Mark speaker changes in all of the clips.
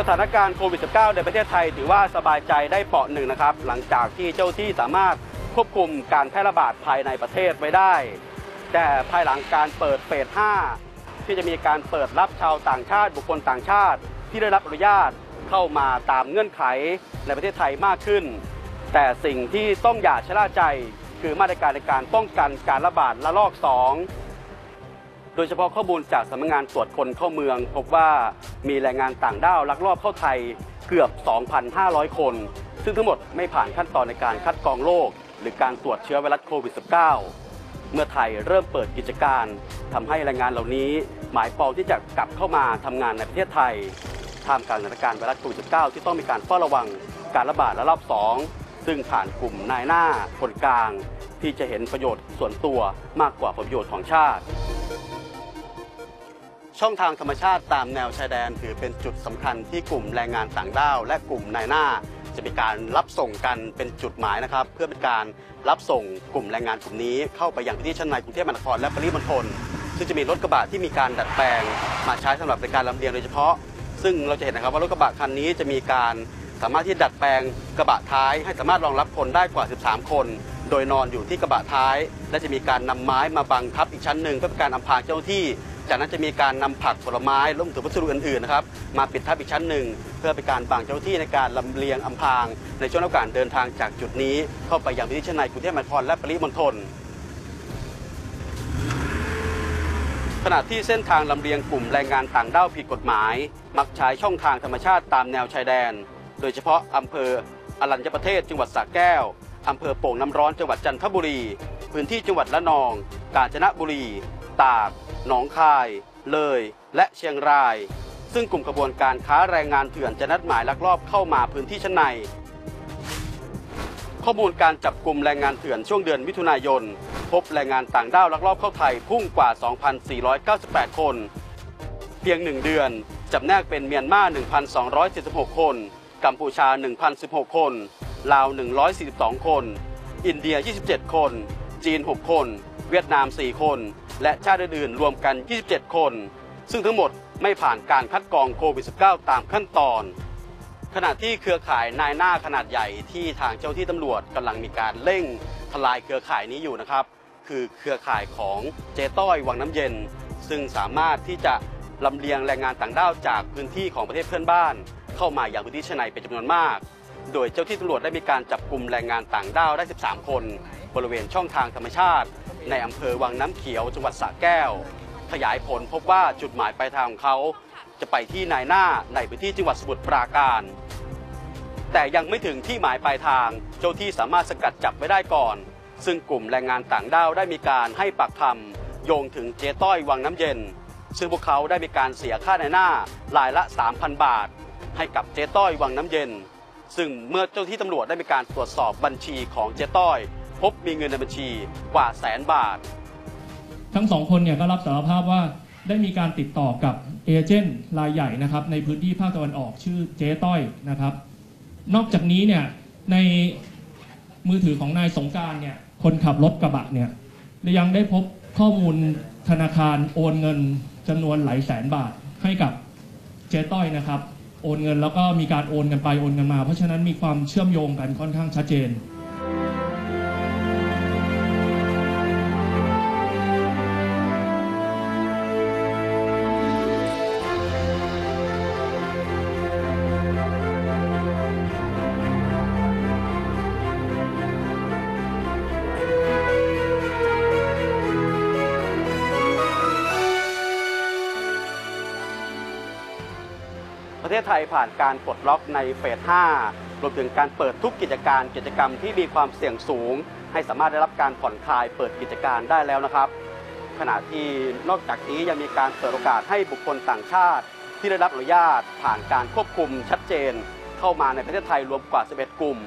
Speaker 1: สถานการณ์โควิด -19 ในประเทศไทย ถือว่าสบายใจได้เปราะหนึ่งนะครับ หลังจากที่เจ้าที่สามารถควบคุมการแพร่ระบาดภายในประเทศไว้ได้ แต่ภายหลังการเปิดเฟส 5 ที่จะมีการเปิดรับชาวต่างชาติบุคคลต่างชาติ ที่ได้รับอนุญาตเข้ามาตามเงื่อนไขในประเทศไทยมากขึ้น แต่สิ่งที่ต้องอย่าชะล่าใจ คือมาตรการในการป้องกันการระบาดระลอก 2 โดยเฉพาะข้อมูลจากสำนักงานตรวจคนเข้าเมือง พบว่ามีแรงงานต่างด้าวลักลอบเข้าไทยเกือบ 2,500 คน ซึ่งทั้งหมดไม่ผ่านขั้นตอนในการคัดกรองโรคหรือการตรวจเชื้อไวรัสโควิด -19 เมื่อไทยเริ่มเปิดกิจการทำให้แรงงานเหล่านี้ หมายปองที่จะกลับเข้ามาทำงานในประเทศไทยท่ามกลางสถานการณ์ไวรัสโควิด -19 ที่ต้องมีการเฝ้าระวังการระบาดระลอก2ซึ่งผ่านกลุ่มนายหน้าคนกลาง ที่จะเห็นประโยชน์ส่วนตัวมากกว่าผลประโยชน์ของชาติ ช่องทางธรรมชาติตามแนวชายแดน ถือเป็นจุดสำคัญที่กลุ่มแรงงานต่างด้าว และกลุ่มนายหน้า จะมีการรับส่งกันเป็นจุดหมายนะครับ เพื่อเป็นการรับส่งกลุ่มแรงงานกลุ่มนี้ เข้าไปยังพื้นที่ชั้นในกรุงเทพมหานครและปริมณฑลซึ่งจะมีรถกระบะที่มีการดัดแปลง มาใช้สำหรับในการลำเลียงโดยเฉพาะ ซึ่งเราจะเห็นนะครับว่ารถกระบะคันนี้จะมีการสามารถที่ดัดแปลงกระบะท้าย ให้สามารถรองรับคนได้กว่า 13 คน โดยนอนอยู่ที่กระบะท้าย และจะมีการนำไม้มาบังทับอีกชั้นหนึ่งเพื่อเป็นการอำพรางเจ้าหน้าที่ จากนั้นจะมีการนำผักผลไม้รวมถึงวัสดุอื่นๆนะครับมาปิดทับอีกชั้นหนึ่ง เพื่อเป็นการบังเจ้าที่ในการลำเลียงอำพราง ในช่วงระหว่างเดินทางจากจุดนี้ เข้าไปยังพื้นที่ชั้นในกรุงเทพมหานครและปริมณฑลขณะที่เส้นทางลำเลียงกลุ่มแรงงานต่างด้าวผิดกฎหมาย มักใช้ช่องทางธรรมชาติตามแนวชายแดน โดยเฉพาะอำเภออรัญญประเทศจังหวัดสระแก้วอำเภอโป่งน้ำร้อนจังหวัดจันทบุรี พื้นที่จังหวัดละนอง กาญจนบุรี ตาก หนองคาย เลย และเชียงราย ซึ่งกลุ่มกระบวนการค้าแรงงานเถื่อนจะนัดหมายลักลอบเข้ามาพื้นที่ชั้นใน ข้อมูลการจับกลุ่มแรงงานเถื่อนช่วงเดือนมิถุนายน พบแรงงานต่างด้าวลักลอบเข้าไทยพุ่งกว่า 2,498 คน เพียง 1 เดือนจับแนกเป็นเมียนมา1,276 คน กัมพูชา 1,016 คน ลาว 142 คน อินเดีย 27 คน จีน 6 คน เวียดนาม 4 คน และชาติอื่นๆ รวมกัน 27 คน ซึ่งทั้งหมดไม่ผ่านการคัดกรองโควิด -19 ตามขั้นตอน ขณะที่เครือข่ายนายหน้าขนาดใหญ่ที่ทางเจ้าที่ตำรวจกำลังมีการเร่งทลายเครือข่ายนี้อยู่นะครับ คือเครือข่ายของเจต้อยวังน้ำเย็น ซึ่งสามารถที่จะลำเลียงแรงงานต่างด้าวจากพื้นที่ของประเทศเพื่อนบ้าน เข้ามาอย่างพื้นที่ชนในเป็นจำนวนมาก โดยเจ้าที่ตำรวจได้มีการจับกลุ่มแรงงานต่างด้าวได้ 13 คน บริเวณช่องทางธรรมชาติ ในอำเภอวังน้ำเขียวจังหวัดสระแก้ว ขยายผลพบว่าจุดหมายปลายทางของเขาจะไปที่นายหน้าในพื้นที่จังหวัดสมุทรปราการ แต่ยังไม่ถึงที่หมายปลายทาง เจ้าที่สามารถสกัดจับไว้ได้ก่อน ซึ่งกลุ่มแรงงานต่างด้าวได้มีการให้ปากคำโยงถึงเจ๊ต้อยวังน้ำเย็น ซึ่งพวกเขาได้มีการเสียค่าในหน้ารายละ 3,000 บาท ให้กับเจ๊ต้อยวังน้ำเย็น ซึ่งเมื่อเจ้าที่ตำรวจได้มีการตรวจสอบบัญชีของเจ๊ต้อย พบมีเงินในบัญชีกว่าแสนบาท
Speaker 2: ทั้งสองคนเนี่ยก็รับสารภาพว่าได้มีการติดต่อกับเอเจนต์รายใหญ่นะครับในพื้นที่ภาคตะวันออกชื่อเจ๊ต้อยนะครับ นอกจากนี้เนี่ยในมือถือของนายสงการเนี่ยคนขับรถกระบะเนี่ยยังได้พบข้อมูลธนาคารโอนเงินจำนวนหลายแสนบาทให้กับเจ๊ต้อยนะครับ โอนเงินแล้วก็มีการโอนกันไปโอนกันมา เพราะฉะนั้นมีความเชื่อมโยงกันค่อนข้างชัดเจน
Speaker 1: ศไทยผ่านการปลดล็อกในเฟส 5 รวมถึงการเปิดทุกกิจการกิจกรรมที่มีความเสี่ยงสูง ให้สามารถได้รับการผ่อนคลายเปิดกิจการได้แล้วนะครับ ขณะที่นอกจากนี้ยังมีการเปิดโอกาสให้บุคคลต่างชาติ ที่ได้รับอนุญาต ผ่านการควบคุมชัดเจน เข้ามาในประเทศไทยรวมกว่า 11 กลุ่ม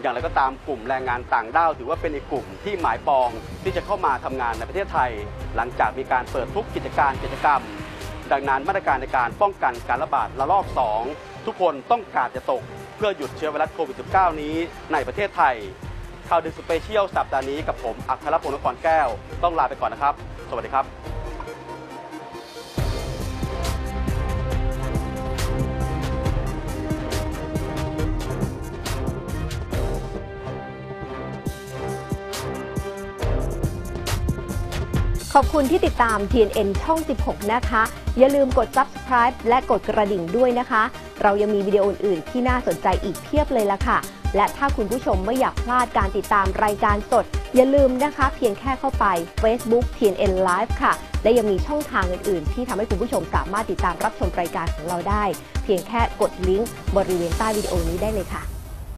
Speaker 1: อย่างไรก็ตามกลุ่มแรงงานต่างด้าวถือว่าเป็นอีกกลุ่มที่หมายปองที่จะเข้ามาทำงานในประเทศไทย หลังจากมีการเปิดทุกกิจการกิจกรรม ดังนั้นมาตรการในการป้องกันการระบาดระลอก 2 ทุกคนต้องการ์ดอย่าตก เพื่อหยุดเชื้อไวรัสโควิด -19 นี้ในประเทศไทย ข่าวดึก special สัปดาห์นี้กับผมอัครพงศ์นครแก้ว ต้องลาไปก่อนนะครับ สวัสดีครับ
Speaker 3: อบคุณที่ติดตาม TNN ช่อง 16 นะคะ อย่าลืมกด subscribe และกดกระดิ่งด้วยนะคะ เรายังมีวิดีโออื่น ๆ ที่น่าสนใจอีกเพียบเลยละค่ะ และถ้าคุณผู้ชมไม่อยากพลาดการติดตามรายการสด อย่าลืมนะคะ เพียงแค่เข้าไป Facebook TNN Live ค่ะ และยังมีช่องทางอื่น ๆ ที่ทำให้คุณผู้ชมสามารถติดตามรับชมรายการของเราได้ เพียงแค่กดลิงก์บริเวณใต้วิดีโอนี้ได้เลยค่ะ